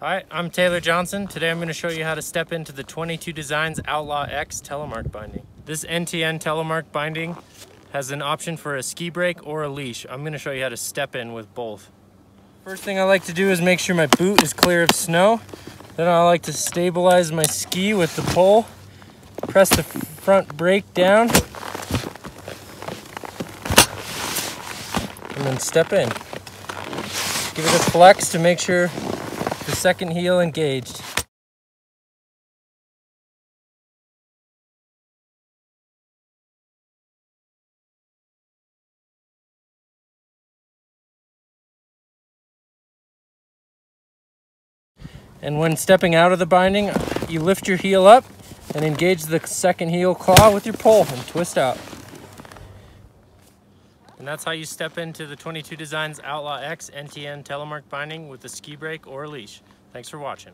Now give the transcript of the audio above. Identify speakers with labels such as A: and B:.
A: Hi, I'm Taylor Johnson. Today I'm going to show you how to step into the 22 Designs Outlaw X telemark binding. This NTN telemark binding has an option for a ski brake or a leash. I'm going to show you how to step in with both. First thing I like to do is make sure my boot is clear of snow. Then I like to stabilize my ski with the pole. Press the front brake down. And then step in. Give it a flex to make sure the second heel engaged. And when stepping out of the binding, you lift your heel up and engage the second heel claw with your pole and twist out. And that's how you step into the 22 Designs Outlaw X NTN telemark binding with a ski brake or a leash. Thanks for watching.